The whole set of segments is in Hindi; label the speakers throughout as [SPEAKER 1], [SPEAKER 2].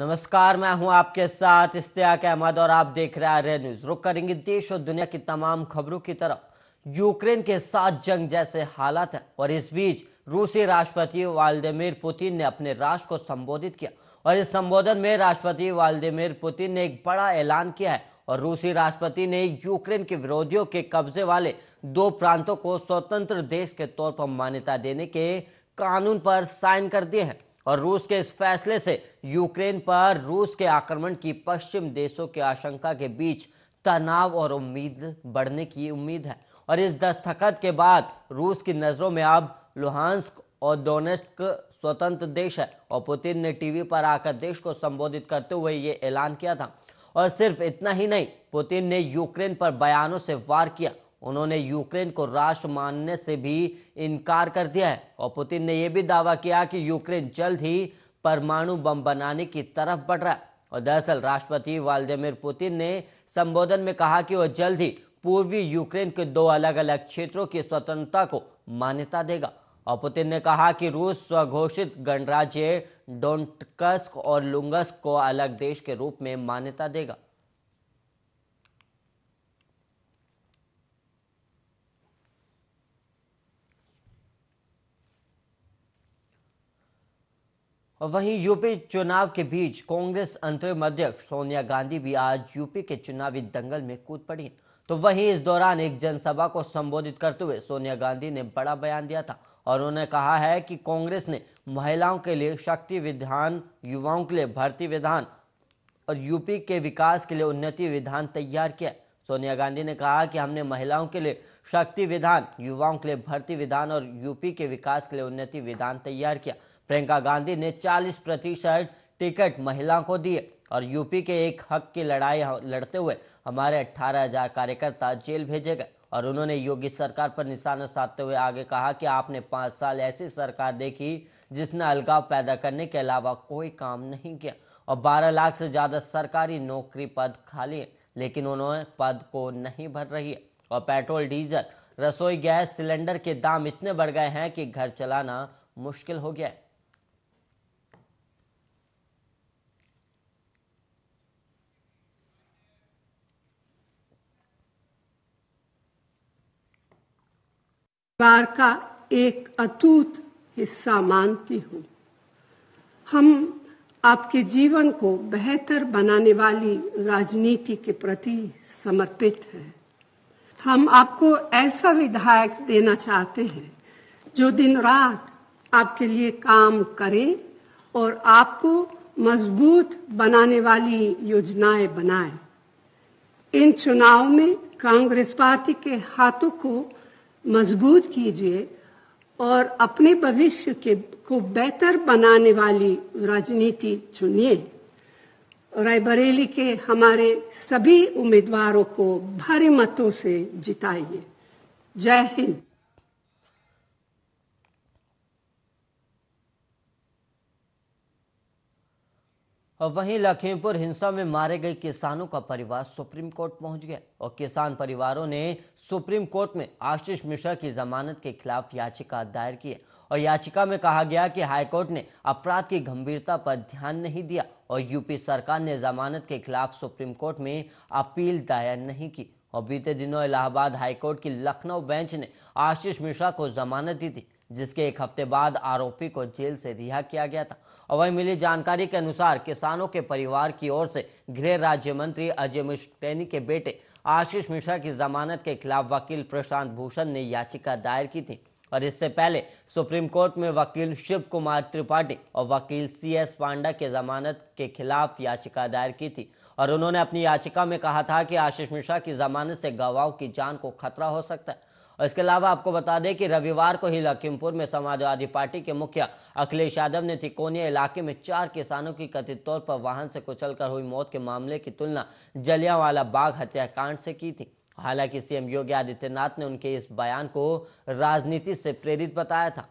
[SPEAKER 1] नमस्कार, मैं हूँ आपके साथ इस्तियाक अहमद और आप देख रहे हैं न्यूज़। रुक करेंगे देश और दुनिया की तमाम खबरों की तरफ़। यूक्रेन के साथ जंग जैसे हालात हैं और इस बीच रूसी राष्ट्रपति व्लादिमीर पुतिन ने अपने राष्ट्र को संबोधित किया। और इस संबोधन में राष्ट्रपति व्लादिमीर पुतिन ने एक बड़ा ऐलान किया है और रूसी राष्ट्रपति ने यूक्रेन के विरोधियों के कब्जे वाले दो प्रांतों को स्वतंत्र देश के तौर पर मान्यता देने के कानून पर साइन कर दिए हैं। और रूस के इस फैसले से यूक्रेन पर रूस के आक्रमण की पश्चिम देशों की आशंका के बीच तनाव और उम्मीद बढ़ने की उम्मीद है। और इस दस्तखत के बाद रूस की नज़रों में अब लुहांस्क और डोनेस्क स्वतंत्र देश है और पुतिन ने टीवी पर आकर देश को संबोधित करते हुए ये ऐलान किया था। और सिर्फ़ इतना ही नहीं, पुतिन ने यूक्रेन पर बयानों से वार किया उन्होंने यूक्रेन को राष्ट्र मानने से भी इनकार कर दिया है और पुतिन ने यह भी दावा किया कि यूक्रेन जल्द ही परमाणु बम बनाने की तरफ़ बढ़ रहा है। और दरअसल राष्ट्रपति व्लादिमीर पुतिन ने संबोधन में कहा कि वह जल्द ही पूर्वी यूक्रेन के दो अलग अलग क्षेत्रों की स्वतंत्रता को मान्यता देगा। और पुतिन ने कहा कि रूस स्वघोषित गणराज्य डोंटकस्क और लुंगस्क को अलग देश के रूप में मान्यता देगा। वहीं यूपी चुनाव के बीच कांग्रेस अंतरिम अध्यक्ष सोनिया गांधी भी आज यूपी के चुनावी दंगल में कूद पड़ी तो वहीं इस दौरान एक जनसभा को संबोधित करते हुए सोनिया गांधी ने बड़ा बयान दिया था और उन्होंने कहा है कि कांग्रेस ने महिलाओं के लिए शक्ति विधान, युवाओं के लिए भर्ती विधान और यूपी के विकास के लिए उन्नति विधान तैयार किया सोनिया गांधी ने कहा कि हमने महिलाओं के लिए शक्ति विधान, युवाओं के लिए भर्ती विधान और यूपी के विकास के लिए उन्नति विधान तैयार किया। प्रियंका गांधी ने 40 प्रतिशत टिकट महिलाओं को दिए और यूपी के एक हक की लड़ाई लड़ते हुए हमारे अट्ठारह हज़ार कार्यकर्ता जेल भेजे गए और उन्होंने योगी सरकार पर निशाना साधते हुए आगे कहा कि आपने पाँच साल ऐसी सरकार देखी जिसने अलगाव पैदा करने के अलावा कोई काम नहीं किया और बारह लाख से ज़्यादा सरकारी नौकरी पद खाली है। लेकिन उन्होंने पद को नहीं भर रही। है और पेट्रोल, डीजल, रसोई गैस सिलेंडर के दाम इतने बढ़ गए हैं कि घर चलाना मुश्किल हो गया है।
[SPEAKER 2] परिवार का एक अटूट हिस्सा मानती हूँ। हम आपके जीवन को बेहतर बनाने वाली राजनीति के प्रति समर्पित है। हम आपको ऐसा विधायक देना चाहते हैं जो दिन रात आपके लिए काम करे और आपको मज़बूत बनाने वाली योजनाएँ बनाए। इन चुनाव में कांग्रेस पार्टी के हाथों को मज़बूत कीजिए और अपने भविष्य के, को बेहतर बनाने वाली राजनीति चुनिए। रायबरेली के हमारे सभी उम्मीदवारों को भारी मतों से जिताइए। जय हिंद।
[SPEAKER 1] और वहीं लखीमपुर हिंसा में मारे गए किसानों का परिवार सुप्रीम कोर्ट पहुँच गया और किसान परिवारों ने सुप्रीम कोर्ट में आशीष मिश्रा की जमानत के खिलाफ याचिका दायर की है। और याचिका में कहा गया कि हाईकोर्ट ने अपराध की गंभीरता पर ध्यान नहीं दिया और यूपी सरकार ने जमानत के खिलाफ सुप्रीम कोर्ट में अपील दायर नहीं की। और बीते दिनों इलाहाबाद हाईकोर्ट की लखनऊ बेंच ने आशीष मिश्रा को जमानत दी थी। जिसके एक हफ़्ते बाद आरोपी को जेल से रिहा किया गया था। और वहीं मिली जानकारी के अनुसार किसानों के परिवार की ओर से गृह राज्य मंत्री अजय मिश्रेनी के बेटे आशीष मिश्रा की जमानत के खिलाफ वकील प्रशांत भूषण ने याचिका दायर की थी। और इससे पहले सुप्रीम कोर्ट में वकील शिव कुमार त्रिपाठी और वकील सी एस पांडा के जमानत के खिलाफ याचिका दायर की थी। और उन्होंने अपनी याचिका में कहा था कि आशीष मिश्रा की जमानत से गवाहों की जान को खतरा हो सकता है। और इसके अलावा आपको बता दें कि रविवार को ही लखीमपुर में समाजवादी पार्टी के मुखिया अखिलेश यादव ने तिकोनिया इलाके में चार किसानों की कथित तौर पर वाहन से कुचलकर हुई मौत के मामले की तुलना जलियांवाला बाग हत्याकांड से की थी। हालाँकि सीएम योगी आदित्यनाथ ने उनके इस बयान को राजनीति से प्रेरित बताया था।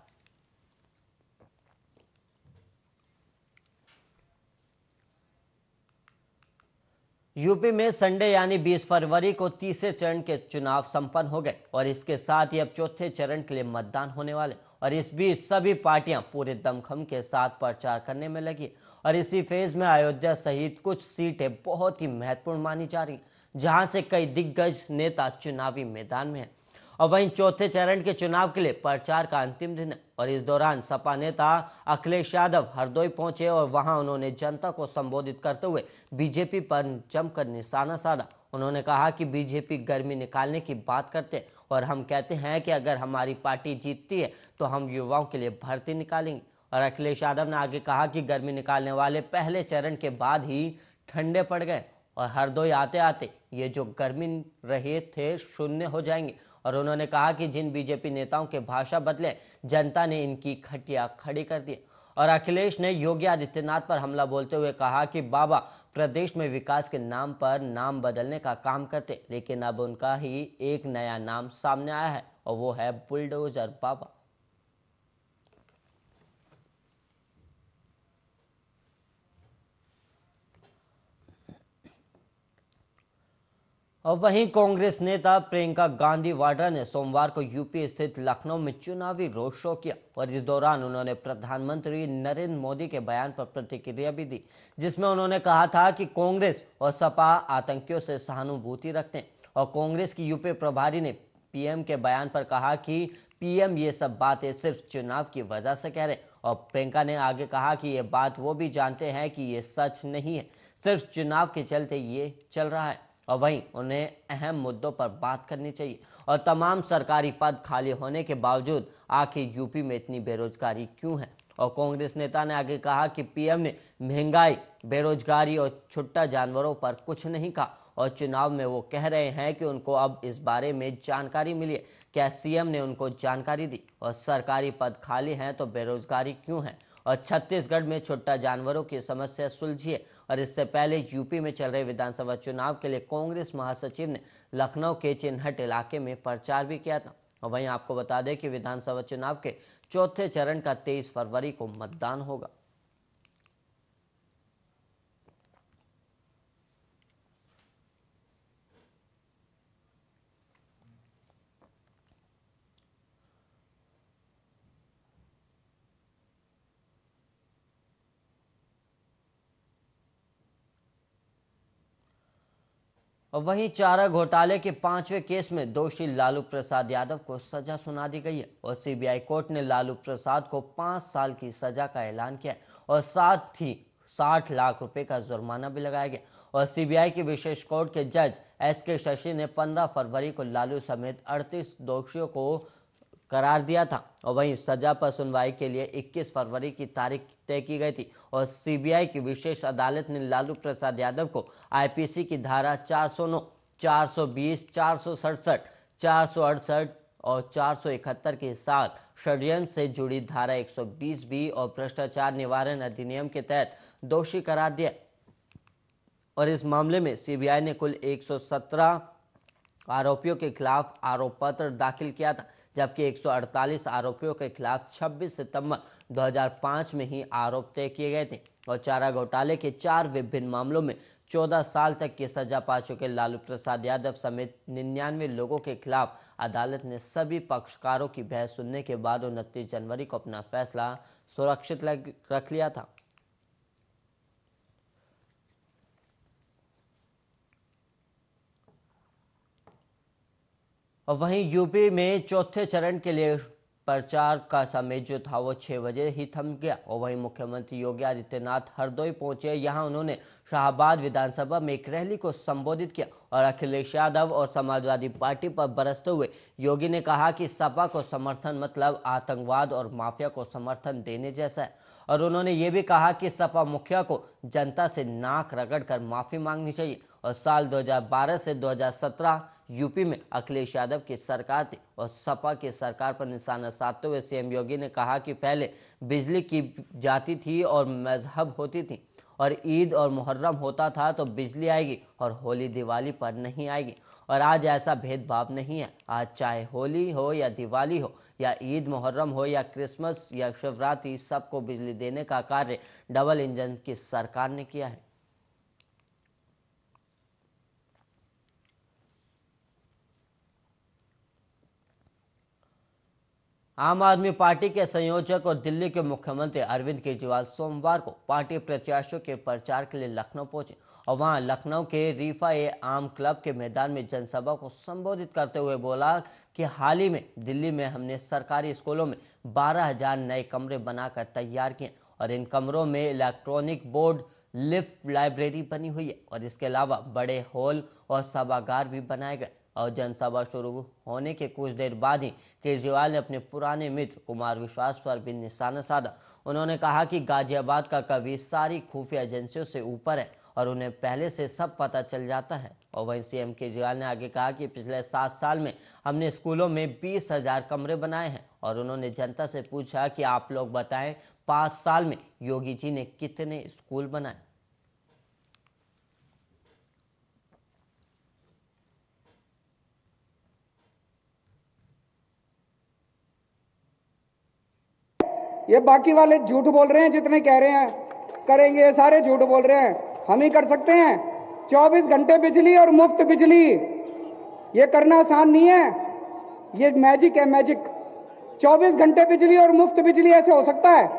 [SPEAKER 1] यूपी में संडे यानी 20 फरवरी को तीसरे चरण के चुनाव संपन्न हो गए और इसके साथ ही अब चौथे चरण के लिए मतदान होने वाले और इस बीच सभी पार्टियाँ पूरे दमखम के साथ प्रचार करने में लगी और इसी फ़ेज़ में अयोध्या सहित कुछ सीटें बहुत ही महत्वपूर्ण मानी जा रही जहाँ से कई दिग्गज नेता चुनावी मैदान में हैं। और वहीं चौथे चरण के चुनाव के लिए प्रचार का अंतिम दिन और इस दौरान सपा नेता अखिलेश यादव हरदोई पहुँचे और वहाँ उन्होंने जनता को संबोधित करते हुए बीजेपी पर जमकर निशाना साधा। उन्होंने कहा कि बीजेपी गर्मी निकालने की बात करते हैं और हम कहते हैं कि अगर हमारी पार्टी जीतती है तो हम युवाओं के लिए भर्ती निकालेंगे। और अखिलेश यादव ने आगे कहा कि गर्मी निकालने वाले पहले चरण के बाद ही ठंडे पड़ गए और हरदोई आते आते ये जो गर्मी रहे थे, शून्य हो जाएँगे। और उन्होंने कहा कि जिन बीजेपी नेताओं के भाषा बदले, जनता ने इनकी खटिया खड़ी कर दी। और अखिलेश ने योगी आदित्यनाथ पर हमला बोलते हुए कहा कि बाबा प्रदेश में विकास के नाम पर नाम बदलने का काम करते, लेकिन अब उनका ही एक नया नाम सामने आया है, और वो है बुलडोजर बाबा। और वहीं कांग्रेस नेता प्रियंका गांधी वाड्रा ने सोमवार को यूपी स्थित लखनऊ में चुनावी रोड शो किया। और इस दौरान उन्होंने प्रधानमंत्री नरेंद्र मोदी के बयान पर प्रतिक्रिया भी दी, जिसमें उन्होंने कहा था कि कांग्रेस और सपा आतंकियों से सहानुभूति रखते हैं। और कांग्रेस की यूपी प्रभारी ने पीएम के बयान पर कहा कि पीएम ये सब बातें सिर्फ़ चुनाव की वजह से कह रहे हैं। और प्रियंका ने आगे कहा कि ये बात वो भी जानते हैं कि ये सच नहीं है। सिर्फ़ चुनाव के चलते ये चल रहा है। और वहीं उन्हें अहम मुद्दों पर बात करनी चाहिए। और तमाम सरकारी पद खाली होने के बावजूद आखिर यूपी में इतनी बेरोजगारी क्यों है? और कांग्रेस नेता ने आगे कहा कि पीएम ने महँगाई, बेरोजगारी और छुट्टा जानवरों पर कुछ नहीं कहा। और चुनाव में वो कह रहे हैं कि उनको अब इस बारे में जानकारी मिली है। क्या सीएम ने उनको जानकारी दी? और सरकारी पद खाली हैं तो बेरोजगारी क्यों है? और छत्तीसगढ़ में छुट्टा जानवरों की समस्या सुलझिए और इससे पहले यूपी में चल रहे विधानसभा चुनाव के लिए कांग्रेस महासचिव ने लखनऊ के चिन्हट इलाके में प्रचार भी किया था। और वहीं आपको बता दें कि विधानसभा चुनाव के चौथे चरण का तेईस फरवरी को मतदान होगा। वहीं चारा घोटाले के पाँचवें केस में दोषी लालू प्रसाद यादव को सजा सुना दी गई है और सीबीआई कोर्ट ने लालू प्रसाद को पाँच साल की सजा का ऐलान किया और साथ ही साठ लाख रुपए का जुर्माना भी लगाया गया और सीबीआई की विशेष कोर्ट के जज एस के शशि ने 15 फरवरी को लालू समेत 38 दोषियों को करार दिया था और वहीं सजा पर सुनवाई के लिए 21 फरवरी की तारीख तय की गई थी और सीबीआई की विशेष अदालत ने लालू प्रसाद यादव को आईपीसी की धारा 409, 420, चार सौ सड़सठ चार सौ अड़सठ और 471 के साथ षड्यंत्र से जुड़ी धारा 120 बी और भ्रष्टाचार निवारण अधिनियम के तहत दोषी करार दिया। और इस मामले में सीबीआई ने कुल 117 आरोपियों के खिलाफ आरोप पत्र दाखिल किया था, जबकि 148 आरोपियों के खिलाफ 26 सितंबर 2005 में ही आरोप तय किए गए थे और चारा घोटाले के चार विभिन्न मामलों में 14 साल तक की सजा पा चुके लालू प्रसाद यादव समेत निन्यानवे लोगों के खिलाफ अदालत ने सभी पक्षकारों की बहस सुनने के बाद उनतीस जनवरी को अपना फैसला सुरक्षित रख लिया था। वहीं यूपी में चौथे चरण के लिए प्रचार का समय जो था वो छह बजे ही थम गया और वहीं मुख्यमंत्री योगी आदित्यनाथ हरदोई पहुँचे। यहाँ उन्होंने शाहबाद विधानसभा में एक रैली को संबोधित किया और अखिलेश यादव और समाजवादी पार्टी पर बरसते हुए योगी ने कहा कि सपा को समर्थन मतलब आतंकवाद और माफिया को समर्थन देने जैसा है। और उन्होंने ये भी कहा कि सपा मुखिया को जनता से नाक रगड़ कर माफ़ी मांगनी चाहिए। और साल 2012 से 2017 यूपी में अखिलेश यादव की सरकार थी और सपा की सरकार पर निशाना साधते हुए सीएम योगी ने कहा कि पहले बिजली की जाती थी और मज़हब होती थी। और ईद और मुहर्रम होता था तो बिजली आएगी और होली दिवाली पर नहीं आएगी। और आज ऐसा भेदभाव नहीं है। आज चाहे होली हो या दिवाली हो या ईद मुहर्रम हो या क्रिसमस या शिवरात्रि, सबको बिजली देने का कार्य डबल इंजन की सरकार ने किया है। आम आदमी पार्टी के संयोजक और दिल्ली के मुख्यमंत्री अरविंद केजरीवाल सोमवार को पार्टी प्रत्याशियों के प्रचार के लिए लखनऊ पहुँचे और वहाँ लखनऊ के रीफा ए आम क्लब के मैदान में जनसभा को संबोधित करते हुए बोला कि हाल ही में दिल्ली में हमने सरकारी स्कूलों में बारह हज़ार नए कमरे बनाकर तैयार किए और इन कमरों में इलेक्ट्रॉनिक बोर्ड, लिफ्ट लाइब्रेरी बनी हुई है और इसके अलावा बड़े हॉल और सभागार भी बनाए गए। और जनसभा शुरू होने के कुछ देर बाद ही केजरीवाल ने अपने पुराने मित्र कुमार विश्वास पर भी निशाना साधा। उन्होंने कहा कि गाजियाबाद का कवि सारी खुफिया एजेंसियों से ऊपर है और उन्हें पहले से सब पता चल जाता है। और वहीं सीएम केजरीवाल ने आगे कहा कि पिछले सात साल में हमने स्कूलों में बीस हज़ार कमरे बनाए हैं और उन्होंने जनता से पूछा कि आप लोग बताएँ, पाँच साल में योगी जी ने कितने स्कूल बनाए?
[SPEAKER 3] ये बाकी वाले झूठ बोल रहे हैं जितने कह रहे हैं। करेंगे ये सारे झूठ बोल रहे हैं। हम ही कर सकते हैं। 24 घंटे बिजली और मुफ़्त बिजली। ये करना आसान नहीं है। ये मैजिक है मैजिक 24 घंटे बिजली और मुफ़्त बिजली ऐसे हो सकता है।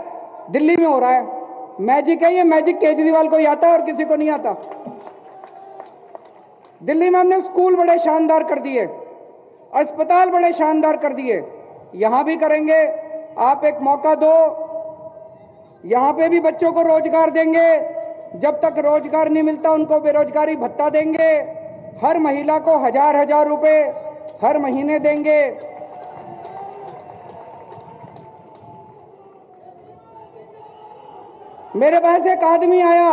[SPEAKER 3] दिल्ली में हो रहा है। मैजिक है ये मैजिक केजरीवाल को ही आता है और किसी को नहीं आता। दिल्ली में हमने स्कूल बड़े शानदार कर दिए। अस्पताल बड़े शानदार कर दिए। यहाँ भी करेंगे। आप एक मौका दो। यहाँ पे भी बच्चों को रोज़गार देंगे। जब तक रोज़गार नहीं मिलता, उनको बेरोजगारी भत्ता देंगे। हर महिला को हज़ार हज़ार रुपए हर महीने देंगे। मेरे पास एक आदमी आया।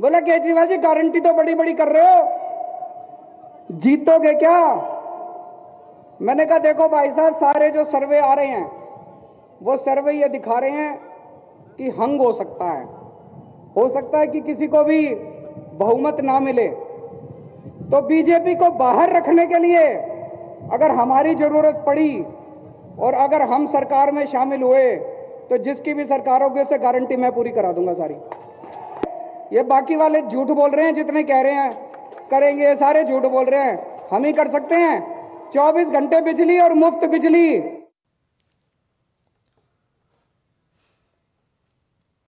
[SPEAKER 3] बोला, केजरीवाल जी, गारंटी तो बड़ी बड़ी कर रहे हो। जीतोगे क्या? मैंने कहा, देखो भाई साहब, सारे जो सर्वे आ रहे हैं, वो सर्वे ये दिखा रहे हैं कि हंग हो सकता है। हो सकता है कि किसी को भी बहुमत ना मिले। तो बीजेपी को बाहर रखने के लिए अगर हमारी ज़रूरत पड़ी और अगर हम सरकार में शामिल हुए तो जिसकी भी सरकार होगी, उसे गारंटी मैं पूरी करा दूँगा सारी। ये बाकी वाले झूठ बोल रहे हैं जितने कह रहे हैं, करेंगे सारे झूठ बोल रहे हैं। हम ही कर सकते हैं। 24 घंटे बिजली और मुफ़्त बिजली।